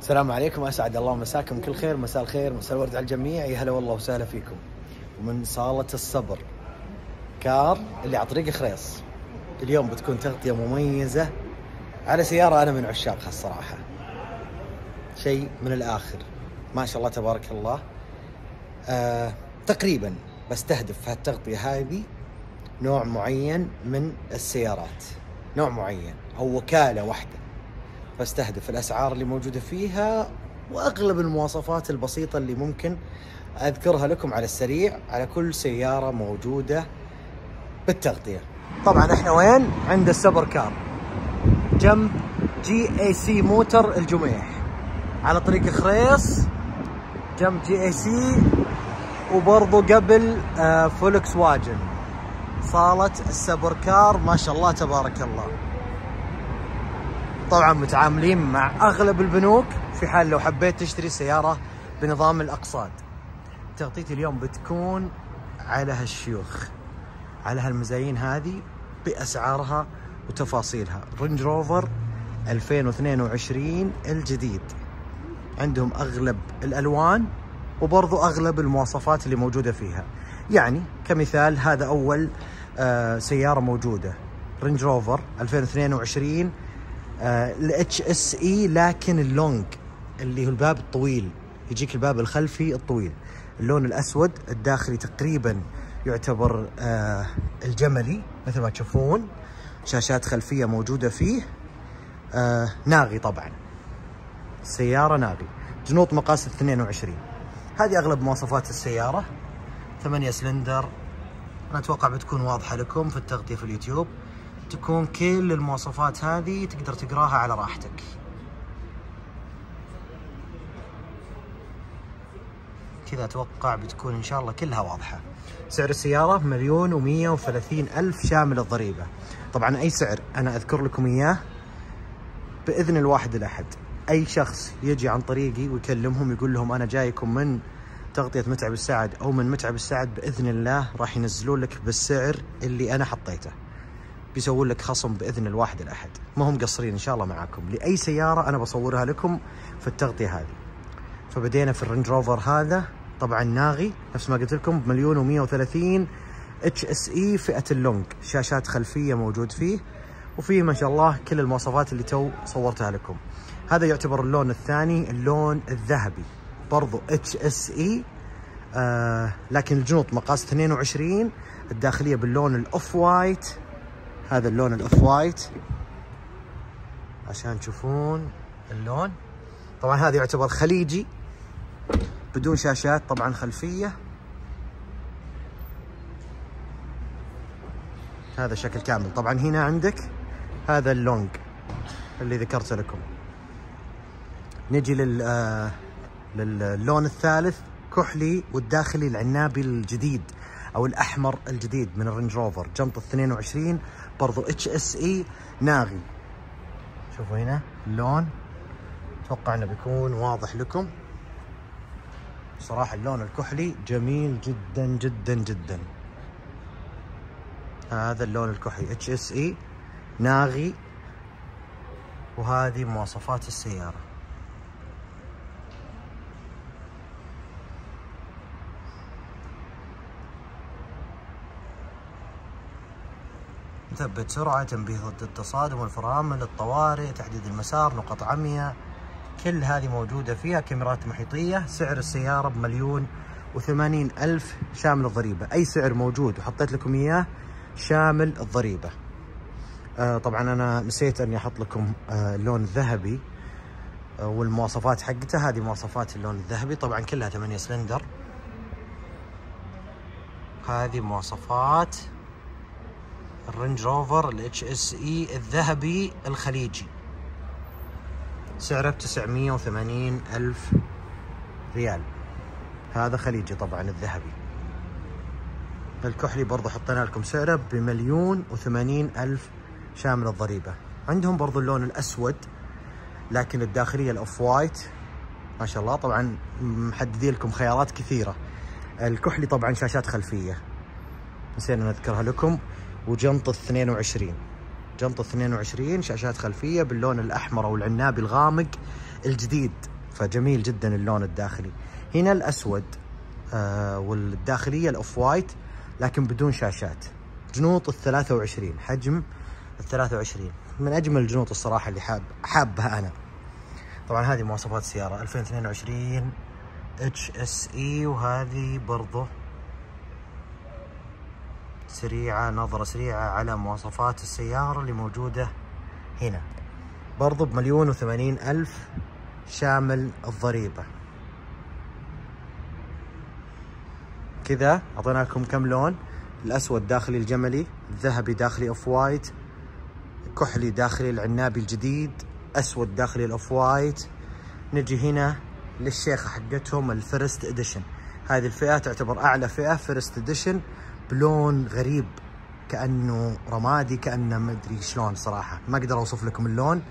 السلام عليكم أسعد الله مساكم كل خير مساء الخير مساء الورد على الجميع. يا هلا والله وسهلا فيكم. ومن صالة الصبر. كار اللي على طريق خريص. اليوم بتكون تغطية مميزة على سيارة أنا من عشاقها الصراحة شيء من الآخر. ما شاء الله تبارك الله. آه تقريبا بستهدف هالتغطية هذه نوع معين من السيارات. نوع معين أو وكالة واحدة. بستهدف الأسعار اللي موجودة فيها وأغلب المواصفات البسيطة اللي ممكن أذكرها لكم على السريع على كل سيارة موجودة بالتغطية. طبعا إحنا وين؟ عند ال Super Car جنب GAC Motor الجميح على طريق خريص جنب GAC وبرضه قبل آه فولكس واجن صالة ال Super Car ما شاء الله تبارك الله طبعا متعاملين مع أغلب البنوك في حال لو حبيت تشتري سيارة بنظام الاقساط تغطيتي اليوم بتكون على هالشيوخ على هالمزايين هذه بأسعارها وتفاصيلها. رينج روفر 2022 الجديد. عندهم أغلب الألوان وبرضو أغلب المواصفات اللي موجودة فيها. يعني كمثال هذا أول آه سيارة موجودة. رينج روفر 2022 ال HSE لكن ال long اللي هو الباب الطويل يجيك الباب الخلفي الطويل. اللون الأسود الداخلي تقريبا يعتبر آه الجملي مثل ما تشوفون. شاشات خلفية موجودة فيه. آه ناغي طبعا. سيارة ناغي. جنوط مقاس 22 هذه أغلب مواصفات السيارة. ثمانية سلندر. أنا أتوقع بتكون واضحة لكم في التغطية في اليوتيوب. تكون كل المواصفات هذه تقدر تقراها على راحتك. كذا أتوقع بتكون إن شاء الله كلها واضحة. سعر السيارة مليون ومية وثلاثين ألف شامل الضريبة. طبعا أي سعر أنا أذكر لكم إياه بإذن الواحد الأحد. أي شخص يجي عن طريقي ويكلمهم يقول لهم أنا جايكم من تغطية متعب السعد أو من متعب السعد بإذن الله راح ينزلون لك بالسعر اللي أنا حطيته. بيسوون لك خصم بإذن الواحد الأحد. ما هم مقصرين إن شاء الله معاكم. لأي سيارة أنا بصورها لكم في التغطية هذه. فبدينا في الرينج روفر هذا. طبعا ناغي. نفس ما قلت لكم بمليون و130 HSE فئة ال long. شاشات خلفية موجود فيه. وفيه ما شاء الله كل المواصفات اللي تو صورتها لكم. هذا يعتبر اللون الثاني اللون الذهبي. برضو HSE لكن الجنوط مقاس 22 الداخلية باللون ال off-white. هذا اللون ال off-white عشان تشوفون اللون. طبعا هذا يعتبر خليجي بدون شاشات طبعا خلفية. هذا شكل كامل. طبعا هنا عندك هذا ال long اللي ذكرت لكم. نجي لل آه للون الثالث كحلي والداخلي العنابي الجديد أو الأحمر الجديد من الرينج روفر جنطه 22 برضو HSE ناغي. شوفوا هنا اللون أتوقع إنه بيكون واضح لكم. صراحة اللون الكحلي جميل جدا جدا جدا. هذا اللون الكحلي HSE ناغي. وهذه مواصفات السيارة. مثبت سرعة تنبيه ضد التصادم والفرامل الطوارئ تحديد المسار نقط عمياء. كل هذه موجودة فيها كاميرات محيطية سعر السيارة بمليون وثمانين ألف شامل الضريبة. أي سعر موجود وحطيت لكم إياه شامل الضريبة. آه طبعا أنا نسيت أني أحط لكم آه اللون الذهبي آه والمواصفات حقته. هذه مواصفات اللون الذهبي. طبعا كلها 8 سلندر. هذه مواصفات الرينج روفر ال HSE الذهبي الخليجي. سعره بتسعمية وثمانين ألف ريال. هذا خليجي طبعا الذهبي. الكحلي برضو حطينا لكم سعره بمليون وثمانين ألف شامل الضريبة. عندهم برضو اللون الأسود لكن الداخلية الأوف وايت. ما شاء الله طبعا محددين لكم خيارات كثيرة. الكحلي طبعا شاشات خلفية. نسينا نذكرها لكم. وجنطة 22 جنطة 22 شاشات خلفية باللون الأحمر أو العنابي الغامق الجديد. فجميل جدا اللون الداخلي. هنا الأسود آه والداخلية ال off-white لكن بدون شاشات. جنوط ال 23 حجم ال 23 من أجمل الجنوط الصراحة اللي حاب حابها أنا. طبعا هذه مواصفات السياره 2022 HSE وهذه برضه سريعة نظرة سريعة على مواصفات السيارة اللي موجودة هنا. برضو بمليون وثمانين ألف شامل الضريبة. كذا أعطيناكم كم لون؟ الأسود داخلي الجملي الذهبي داخلي off-white كحلي داخلي العنابي الجديد أسود داخلي ال off-white نجي هنا للشيخة حقتهم ال First Edition هذه الفئة تعتبر أعلى فئة First Edition بلون غريب كأنه رمادي كأنه ما أدري شلون صراحة. ما أقدر أوصف لكم اللون.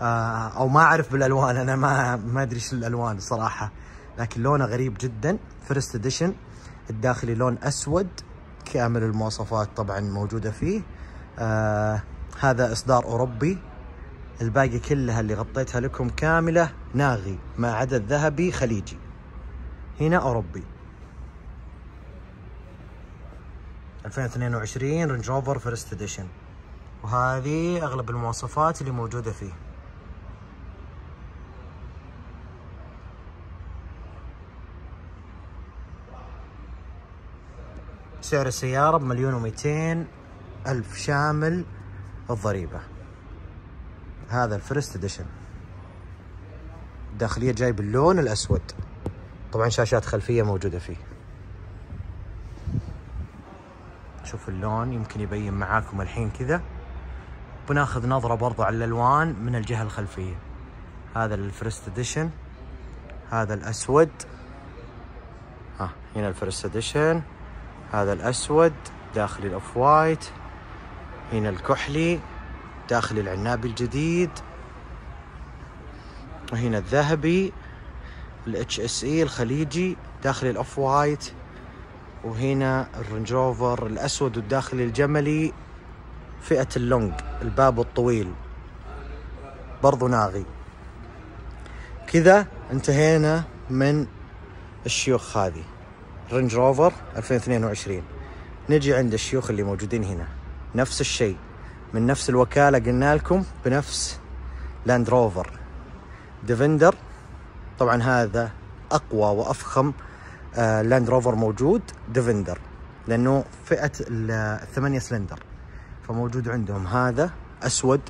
آه أو ما أعرف بالألوان أنا ما ما أدري إيش الألوان صراحة. لكن لونه غريب جدا First Edition الداخلي لون أسود كامل المواصفات طبعا موجودة فيه. آه هذا إصدار أوروبي. الباقي كلها اللي غطيتها لكم كاملة ناغي ما عدا الذهبي خليجي. هنا أوروبي. 2022 رينج روفر First Edition وهذه أغلب المواصفات اللي موجودة فيه. سعر السيارة بمليون ومئتين ألف شامل الضريبة. هذا ال First Edition الداخلية جاي باللون الأسود. طبعا شاشات خلفية موجودة فيه. شوف اللون يمكن يبين معاكم الحين كذا. بناخذ نظرة برضو على الألوان من الجهة الخلفية. هذا ال First Edition هذا الأسود. ها هنا ال First Edition هذا الأسود داخل ال off-white هنا الكحلي داخل العنابي الجديد وهنا الذهبي ال HSE الخليجي داخل ال off-white وهنا الرنج روفر الأسود والداخلي الجملي فئة ال long الباب الطويل. برضو ناغي. كذا انتهينا من الشيوخ هذه. رينج روفر 2022 نجي عند الشيوخ اللي موجودين هنا. نفس الشيء. من نفس الوكالة قلنا لكم بنفس لاند روفر ديفندر طبعا هذا أقوى وأفخم لاند روفر موجود ديفندر لأنه فئة الثمانيه سلندر فموجود عندهم. هذا أسود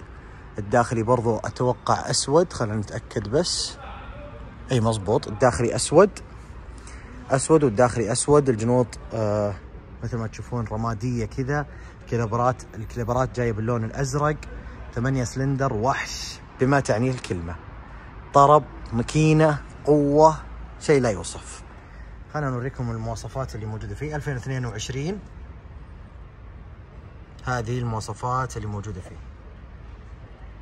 الداخلي برضو أتوقع أسود خلينا نتأكد بس. أي مزبوط الداخلي أسود. أسود والداخلي أسود الجنوط آه مثل ما تشوفون رمادية كذا. كاليبرات الكاليبرات جاية باللون الأزرق. ثمانية سلندر وحش بما تعنيه الكلمة. طرب ماكينة قوة شيء لا يوصف. خلينا نوريكم المواصفات اللي موجودة فيه 2022 هذه المواصفات اللي موجودة فيه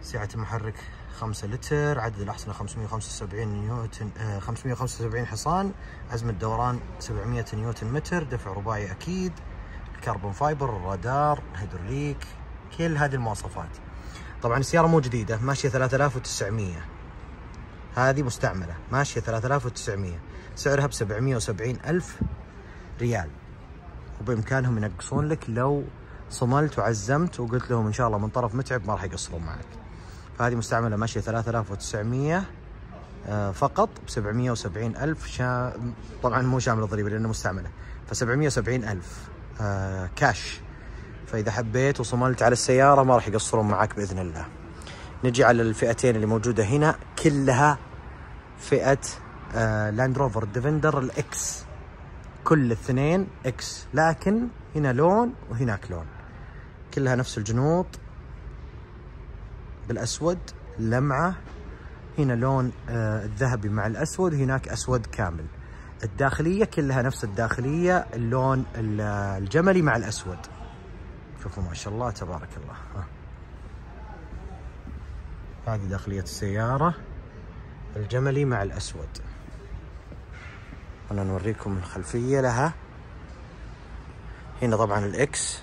سعة المحرك 5 لتر عدد الأحصنة 575 نيوتن آه 575 حصان عزم الدوران 700 نيوتن متر دفع رباعي أكيد ال carbon fiber الرادار الهيدروليك كل هذه المواصفات. طبعا السيارة مو جديدة ماشية 3900 هذه مستعملة ماشية 3900 سعرها ب 770 ألف ريال. وبإمكانهم ينقصون لك لو صملت وعزمت وقلت لهم إن شاء الله من طرف متعب ما راح يقصرون معك. فهذه مستعملة ماشية 3900 آه، فقط ب 770 ألف شا... طبعا مو شامل الضريبة لأنه مستعملة. ف 770 ألف آه كاش فإذا حبيت وصملت على السيارة ما راح يقصرون معك بإذن الله. نجي على الفئتين اللي موجودة هنا. كلها فئة Land Rover Defender ال X كل الاثنين X لكن هنا لون وهناك لون. كلها نفس الجنوط. بالأسود لمعة. هنا لون آه الذهبي مع الأسود هناك أسود كامل. الداخلية كلها نفس الداخلية اللون الجملي مع الأسود. شوفوا ما شاء الله تبارك الله. ها. هذه داخلية السيارة الجملي مع الأسود. أنا نوريكم الخلفية لها. هنا طبعا الإكس.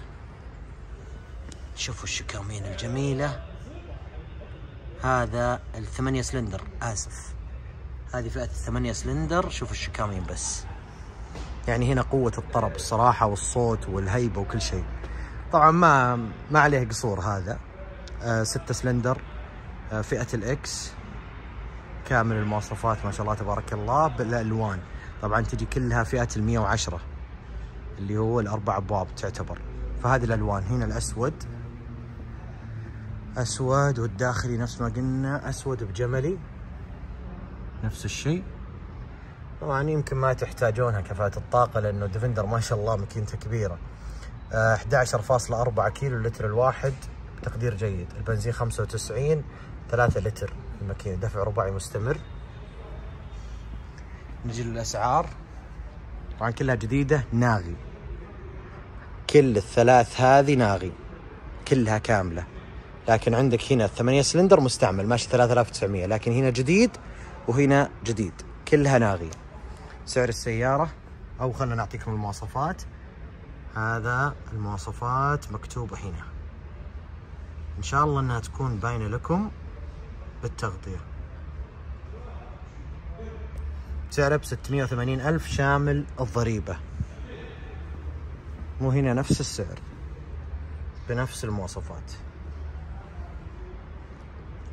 شوفوا الشكامين الجميلة. هذا الثمانية سلندر آسف. هذه فئة الثمانية سلندر شوف الشكامين بس. يعني هنا قوة الطرب الصراحة والصوت والهيبة وكل شيء. طبعا ما ما عليه قصور هذا. آه ستة سلندر. آه فئة ال X. كامل المواصفات ما شاء الله تبارك الله بالالوان طبعا تجي كلها فئة ال 110 اللي هو الأربع أبواب تعتبر. فهذه الألوان. هنا الأسود. أسود والداخلي نفس ما قلنا أسود بجملي. نفس الشيء. طبعا يمكن ما تحتاجونها كفاءة الطاقة لأنه ديفندر ما شاء الله ماكينته كبيرة. آه 11.4 كيلو اللتر الواحد. تقدير جيد. البنزين 95 3 لتر الماكينة دفع رباعي مستمر. نجي للأسعار. طبعا كلها جديدة ناغي. كل الثلاث هذه ناغي. كلها كاملة. لكن عندك هنا الثمانية سلندر مستعمل ماشي 3900 لكن هنا جديد وهنا جديد. كلها ناغي. سعر السيارة أو خلنا نعطيكم المواصفات. هذا المواصفات مكتوبة هنا. إن شاء الله أنها تكون باينة لكم. بالتغطية. سعره ب 680 ألف شامل الضريبة. مو هنا نفس السعر بنفس المواصفات.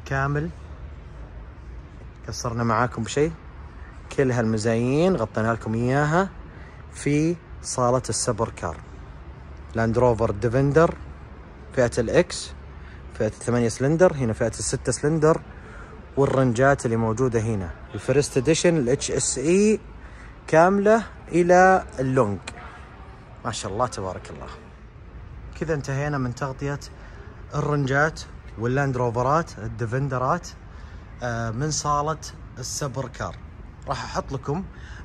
كامل. قصرنا معاكم بشيء. كل هالمزايين غطينا لكم إياها في صالة ال Super Car. Land Rover Defender فئة ال X فئة الثمانية سلندر هنا فئة الستة سلندر. والرنجات اللي موجودة هنا. ال first edition ال HSE كاملة إلى ال long. ما شاء الله تبارك الله. كذا انتهينا من تغطية الرنجات واللاند روفرات الديفندرات آه، من صالة ال Super Car. راح أحط لكم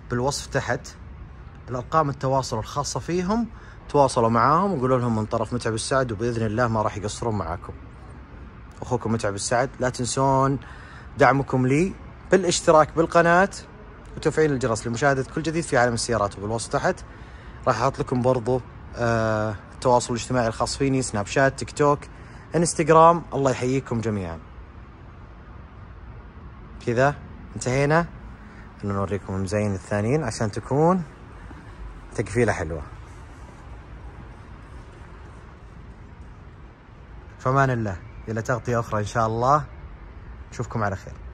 بالوصف تحت الأرقام التواصل الخاصة فيهم تواصلوا معاهم وقولوا لهم من طرف متعب السعد وبإذن الله ما راح يقصرون معاكم. أخوكم متعب السعد لا تنسون دعمكم لي بالاشتراك بالقناة وتفعيل الجرس لمشاهدة كل جديد في عالم السيارات وبالوصف تحت. راح أحط لكم برضو آه التواصل الاجتماعي الخاص فيني سناب شات تيك توك انستغرام. الله يحييكم جميعا. كذا انتهينا. نوريكم المزايين الثانيين عشان تكون تقفيله حلوة. فمان الله إلى تغطية أخرى إن شاء الله. نشوفكم على خير.